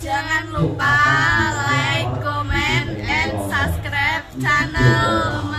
Jangan lupa like, comment, and subscribe channel